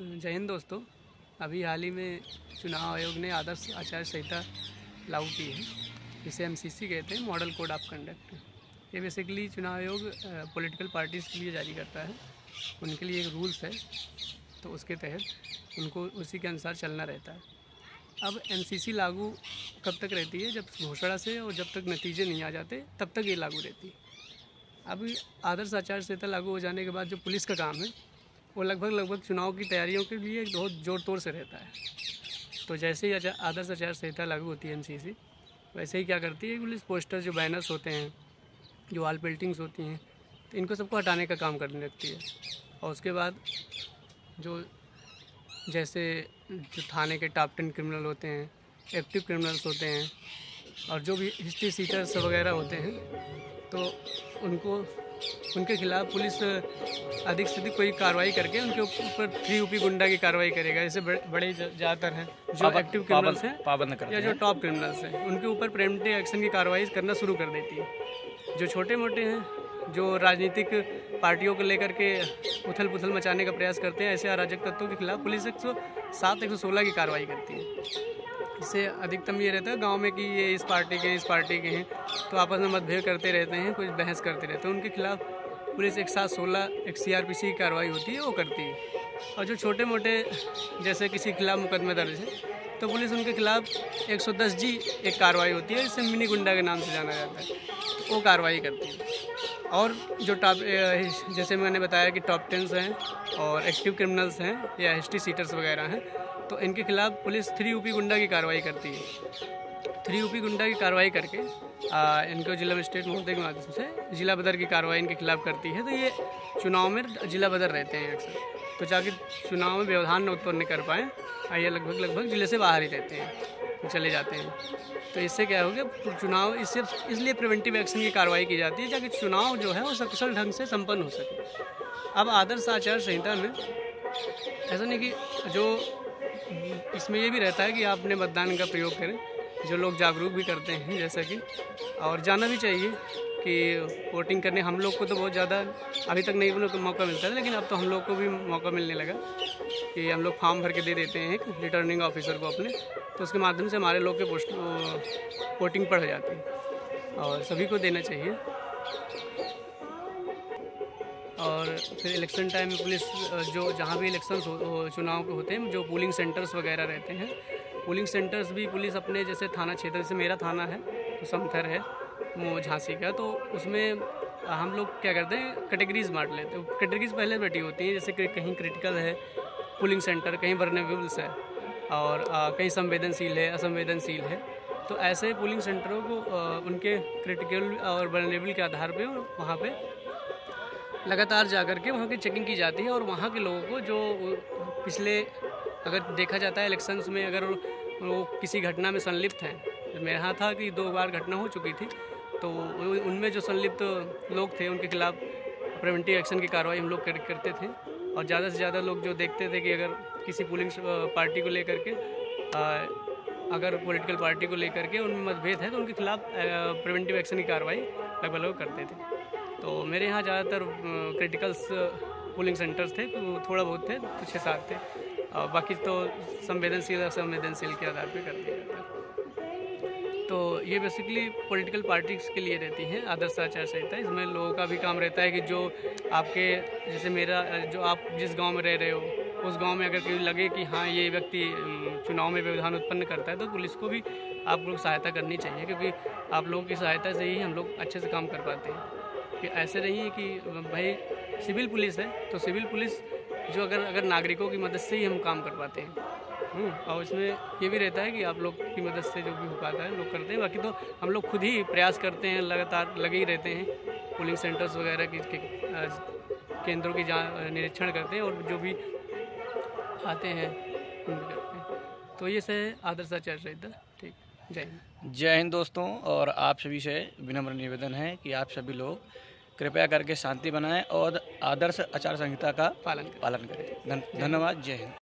जय हिंद दोस्तों। अभी हाल ही में चुनाव आयोग ने आदर्श आचार संहिता लागू की है, जिसे एम कहते हैं, मॉडल कोड ऑफ़ कंडक्ट। ये बेसिकली चुनाव आयोग पॉलिटिकल पार्टीज़ के लिए जारी करता है। उनके लिए एक रूल्स है तो उसके तहत उनको उसी के अनुसार चलना रहता है। अब एम लागू कब तक रहती है? जब घोषणा से और जब तक नतीजे नहीं आ जाते, तब तक ये लागू रहती है। अभी आदर्श आचार संहिता लागू हो जाने के बाद जो पुलिस का काम है वो लगभग लगभग चुनाव की तैयारियों के लिए बहुत ज़ोर तोड़ से रहता है। तो जैसे ही आदर्श आचार संहिता लागू होती है एम वैसे ही क्या करती है पुलिस पोस्टर जो बैनर्स होते हैं, जो वाल पेंटिंग्स होती हैं तो इनको सबको हटाने का काम करने लगती है। और उसके बाद जो, जैसे जो थाने के टॉप टेन क्रिमिनल होते हैं एक्टिव क्रिमिनल्स होते हैं, और जो भी हिस्ट्री सीटर्स वगैरह होते हैं तो उनको उनके खिलाफ पुलिस अधिक से अधिक कोई कार्रवाई करके उनके ऊपर थ्री यूपी गुंडा की कार्रवाई करेगा। जैसे बड़े ज़्यादातर हैं जो एक्टिव क्रिमिनल्स हैं पाबंद कर या जो टॉप क्रिमिनल्स हैं उनके ऊपर प्रेमटिव एक्शन की कार्रवाई करना शुरू कर देती है। जो छोटे मोटे हैं जो राजनीतिक पार्टियों को लेकर के उथल पुथल मचाने का प्रयास करते हैं ऐसे अराजक तत्वों के खिलाफ पुलिस एक सौ सात एक सौ सोलह की कार्रवाई करती है। इससे अधिकतम ये रहता है, गाँव में कि ये इस पार्टी के हैं, इस पार्टी के हैं तो आपस में मतभेद करते रहते हैं, कुछ बहस करते रहते हैं, उनके खिलाफ पुलिस एक साथ सोलह, एक सी की कार्रवाई होती है, वो करती है। और जो छोटे मोटे जैसे किसी के खिलाफ मुकदमे दर्ज है तो पुलिस उनके खिलाफ 110 जी एक कार्रवाई होती है, जिसे मिनी गुंडा के नाम से जाना जाता है तो वो कार्रवाई करती है। और जो टॉप जैसे मैंने बताया कि टॉप टेंस हैं, और एक्टिव क्रिमिनल्स हैं, या हिस्ट्री सीटर्स वगैरह हैं तो इनके खिलाफ पुलिस थ्री यूपी गुंडा की कार्रवाई करती है। थ्री यूपी गुंडा की कार्रवाई करके आ, इनको जिला मजिस्ट्रेट महोदय के माध्यम से जिला बदर की कार्रवाई इनके खिलाफ करती है। तो ये चुनाव में जिला बदर रहते हैं अक्सर। तो जाके चुनाव में व्यवधान न उत्पन्न कर पाए ये लगभग लगभग ज़िले से बाहर ही रहते हैं चले जाते हैं। तो इससे क्या हो गया चुनाव इससे इसलिए प्रिवेंटिव एक्शन की कार्रवाई की जाती है ताकि चुनाव जो है वो सकुशल ढंग से संपन्न हो सके। अब आदर्श आचार संहिता में ऐसा नहीं कि जो इसमें ये भी रहता है कि आप अपने मतदान का प्रयोग करें, जो लोग जागरूक भी करते हैं, जैसा कि। और जाना भी चाहिए कि वोटिंग करने, हम लोग को तो बहुत ज़्यादा, अभी तक नहीं को मौका मिलता है, लेकिन अब तो हम लोग को भी मौका मिलने लगा कि हम लोग फॉर्म भर के दे देते हैं रिटर्निंग ऑफिसर को अपने तो उसके माध्यम से हमारे लोग के पोस्ट वोटिंग पड़ जाती है। और सभी को देना चाहिए। और फिर इलेक्शन टाइम में पुलिस जो जहाँ भी इलेक्शन चुनाव के होते हैं जो पोलिंग सेंटर्स वगैरह रहते हैं। पोलिंग सेंटर्स भी पुलिस अपने जैसे थाना क्षेत्र से मेरा थाना है तो समथर है वो झांसी का। तो उसमें हम लोग क्या करते हैं कैटेगरीज बांट लेते हैं। कैटेगरीज पहले बैठी होती हैं जैसे कहीं क्रिटिकल है पोलिंग सेंटर कहीं वर्नेबल्स है और आ, कहीं संवेदनशील है असंवेदनशील है। तो ऐसे पोलिंग सेंटरों को आ, उनके क्रिटिकल और वर्नेबल के आधार पर वहाँ पर लगातार जा कर के वहाँ की चेकिंग की जाती है और वहाँ के लोगों को जो पिछले अगर देखा जाता है इलेक्शंस में अगर वो किसी घटना में संलिप्त हैं मेरे यहाँ था कि दो बार घटना हो चुकी थी तो उनमें जो संलिप्त लोग थे उनके खिलाफ प्रिवेंटिव एक्शन की कार्रवाई हम लोग कर, करते थे। और ज़्यादा से ज़्यादा लोग जो देखते थे कि अगर किसी पोलिंग पार्टी को लेकर के अगर पॉलिटिकल पार्टी को लेकर के उनमें मतभेद है तो उनके खिलाफ प्रिवेंटिव एक्शन की कार्रवाई लगभग लोग करते थे। तो मेरे यहाँ ज़्यादातर क्रिटिकल्स पोलिंग सेंटर्स थे तो थोड़ा बहुत थे तो छः सात थे। और बाकी तो संवेदनशील असंवेदनशील के आधार पर कर दिया जाता है। तो ये बेसिकली पॉलिटिकल पार्टीज़ के लिए रहती हैं, आदर्श आचार संहिता। इसमें लोगों का भी काम रहता है कि जो आपके, जैसे मेरा जो आप जिस गाँव में रह रहे हो, उस गाँव में अगर कोई लगे कि हाँ ये व्यक्ति चुनाव में व्यवधान उत्पन्न करता है तो पुलिस को भी आप लोग सहायता करनी चाहिए, क्योंकि आप लोगों की सहायता से ही हम लोग अच्छे से काम कर पाते हैं। कि ऐसे नहीं है कि भाई सिविल पुलिस है तो सिविल पुलिस जो अगर अगर नागरिकों की मदद से ही हम काम कर पाते हैं। हम्म, और इसमें ये भी रहता है कि आप लोग की मदद से जो भी हो पाता है लोग करते हैं। बाकी तो हम लोग खुद ही प्रयास करते हैं लगातार लगे ही रहते हैं। पोलिंग सेंटर्स वगैरह की के, केंद्रों की जा निरीक्षण करते हैं और जो भी आते हैं करते हैं। तो ये से आदर्श आचार संहिता। ठीक। जय हिंद। जय हिंद दोस्तों और आप सभी से विनम्र निवेदन है कि आप सभी लोग कृपया करके शांति बनाएँ और आदर्श आचार संहिता का पालन पालन करें। धन्यवाद जय हिंद।